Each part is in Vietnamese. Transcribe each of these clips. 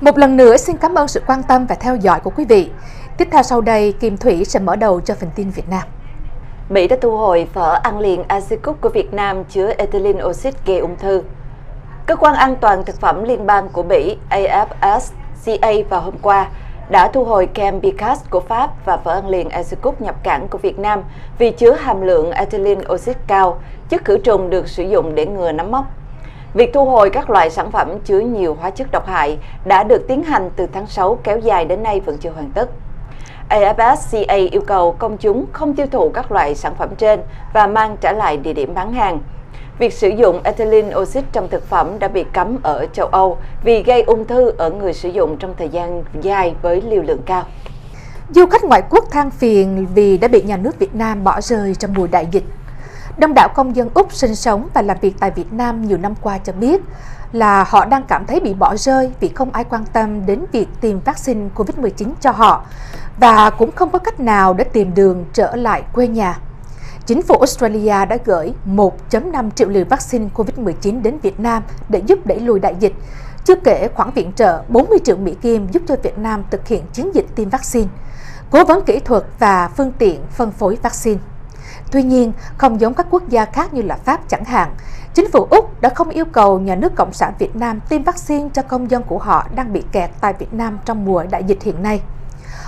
Một lần nữa xin cảm ơn sự quan tâm và theo dõi của quý vị. Tiếp theo sau đây, Kim Thủy sẽ mở đầu cho phần tin Việt Nam. Mỹ đã thu hồi phở ăn liền Asicut của Việt Nam chứa ethylene oxide gây ung thư. Cơ quan an toàn thực phẩm liên bang của Mỹ AFSCA vào hôm qua đã thu hồi kem Picard của Pháp và phở ăn liền Asicut nhập cảng của Việt Nam vì chứa hàm lượng ethylene oxide cao, chất khử trùng được sử dụng để ngừa nấm mốc. Việc thu hồi các loại sản phẩm chứa nhiều hóa chất độc hại đã được tiến hành từ tháng 6 kéo dài đến nay vẫn chưa hoàn tất. AFSCA yêu cầu công chúng không tiêu thụ các loại sản phẩm trên và mang trả lại địa điểm bán hàng. Việc sử dụng ethylene oxide trong thực phẩm đã bị cấm ở châu Âu vì gây ung thư ở người sử dụng trong thời gian dài với liều lượng cao. Du khách ngoại quốc than phiền vì đã bị nhà nước Việt Nam bỏ rơi trong mùa đại dịch. Đông đảo công dân Úc sinh sống và làm việc tại Việt Nam nhiều năm qua cho biết là họ đang cảm thấy bị bỏ rơi vì không ai quan tâm đến việc tìm vaccine COVID-19 cho họ và cũng không có cách nào để tìm đường trở lại quê nhà. Chính phủ Australia đã gửi 1.5 triệu liều vaccine COVID-19 đến Việt Nam để giúp đẩy lùi đại dịch, chưa kể khoản viện trợ 40 triệu Mỹ Kim giúp cho Việt Nam thực hiện chiến dịch tiêm vaccine, cố vấn kỹ thuật và phương tiện phân phối vaccine. Tuy nhiên, không giống các quốc gia khác như là Pháp chẳng hạn, chính phủ Úc đã không yêu cầu nhà nước Cộng sản Việt Nam tiêm vaccine cho công dân của họ đang bị kẹt tại Việt Nam trong mùa đại dịch hiện nay.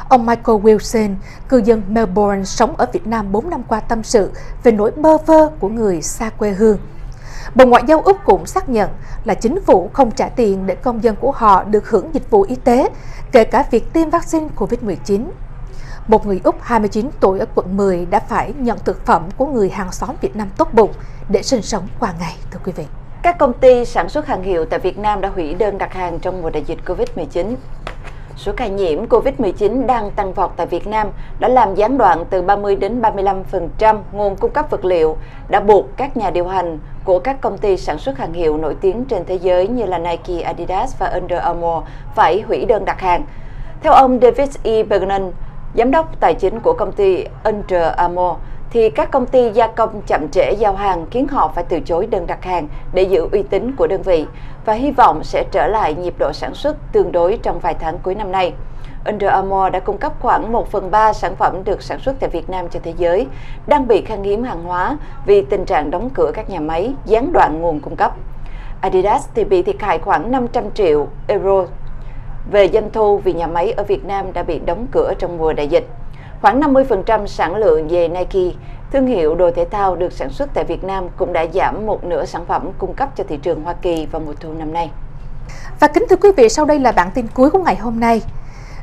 Ông Michael Wilson, cư dân Melbourne sống ở Việt Nam 4 năm qua tâm sự về nỗi bơ vơ của người xa quê hương. Bộ Ngoại giao Úc cũng xác nhận là chính phủ không trả tiền để công dân của họ được hưởng dịch vụ y tế, kể cả việc tiêm vaccine COVID-19. Một người Úc 29 tuổi ở quận 10 đã phải nhận thực phẩm của người hàng xóm Việt Nam tốt bụng để sinh sống qua ngày, thưa quý vị. Các công ty sản xuất hàng hiệu tại Việt Nam đã hủy đơn đặt hàng trong mùa đại dịch COVID-19. Số ca nhiễm COVID-19 đang tăng vọt tại Việt Nam đã làm gián đoạn từ 30 đến 35% nguồn cung cấp vật liệu, đã buộc các nhà điều hành của các công ty sản xuất hàng hiệu nổi tiếng trên thế giới như là Nike, Adidas và Under Armour phải hủy đơn đặt hàng. Theo ông David E. Bergman, giám đốc tài chính của công ty Under Armour, thì các công ty gia công chậm trễ giao hàng khiến họ phải từ chối đơn đặt hàng để giữ uy tín của đơn vị và hy vọng sẽ trở lại nhịp độ sản xuất tương đối trong vài tháng cuối năm nay. Under Armour đã cung cấp khoảng 1 phần 3 sản phẩm được sản xuất tại Việt Nam cho thế giới, đang bị khan hiếm hàng hóa vì tình trạng đóng cửa các nhà máy, gián đoạn nguồn cung cấp. Adidas thì bị thiệt hại khoảng 500 triệu euro về doanh thu vì nhà máy ở Việt Nam đã bị đóng cửa trong mùa đại dịch. Khoảng 50% sản lượng về Nike, thương hiệu đồ thể thao được sản xuất tại Việt Nam cũng đã giảm một nửa sản phẩm cung cấp cho thị trường Hoa Kỳ vào mùa thu năm nay. Và kính thưa quý vị, sau đây là bản tin cuối của ngày hôm nay.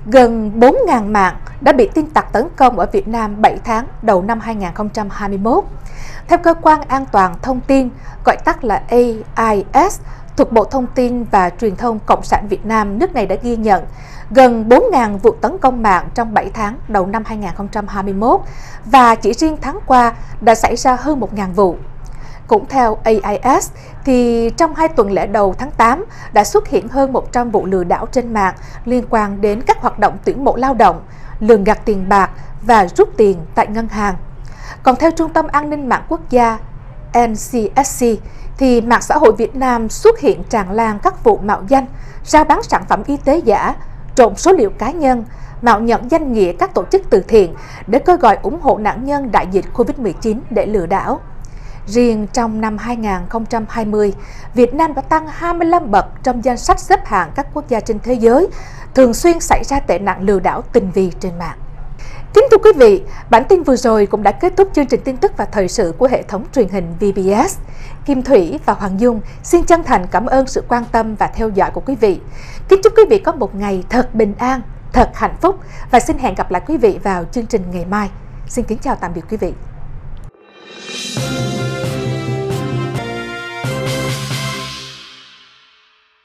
Gần 4.000 mạng đã bị tin tặc tấn công ở Việt Nam 7 tháng đầu năm 2021. Theo cơ quan an toàn thông tin, gọi tắt là AIS, thuộc Bộ Thông tin và Truyền thông Cộng sản Việt Nam, nước này đã ghi nhận gần 4.000 vụ tấn công mạng trong 7 tháng đầu năm 2021 và chỉ riêng tháng qua đã xảy ra hơn 1.000 vụ. Cũng theo AIS, thì trong hai tuần lễ đầu tháng 8 đã xuất hiện hơn 100 vụ lừa đảo trên mạng liên quan đến các hoạt động tuyển mộ lao động, lường gạt tiền bạc và rút tiền tại ngân hàng. Còn theo Trung tâm An ninh mạng quốc gia NCSC, thì mạng xã hội Việt Nam xuất hiện tràn lan các vụ mạo danh, rao bán sản phẩm y tế giả, trộm số liệu cá nhân, mạo nhận danh nghĩa các tổ chức từ thiện để kêu gọi ủng hộ nạn nhân đại dịch COVID-19 để lừa đảo. Riêng trong năm 2020, Việt Nam đã tăng 25 bậc trong danh sách xếp hạng các quốc gia trên thế giới thường xuyên xảy ra tệ nạn lừa đảo tình vi trên mạng. Kính thưa quý vị, bản tin vừa rồi cũng đã kết thúc chương trình tin tức và thời sự của hệ thống truyền hình VBS. Kim Thủy và Hoàng Dung xin chân thành cảm ơn sự quan tâm và theo dõi của quý vị. Kính chúc quý vị có một ngày thật bình an, thật hạnh phúc và xin hẹn gặp lại quý vị vào chương trình ngày mai. Xin kính chào tạm biệt quý vị.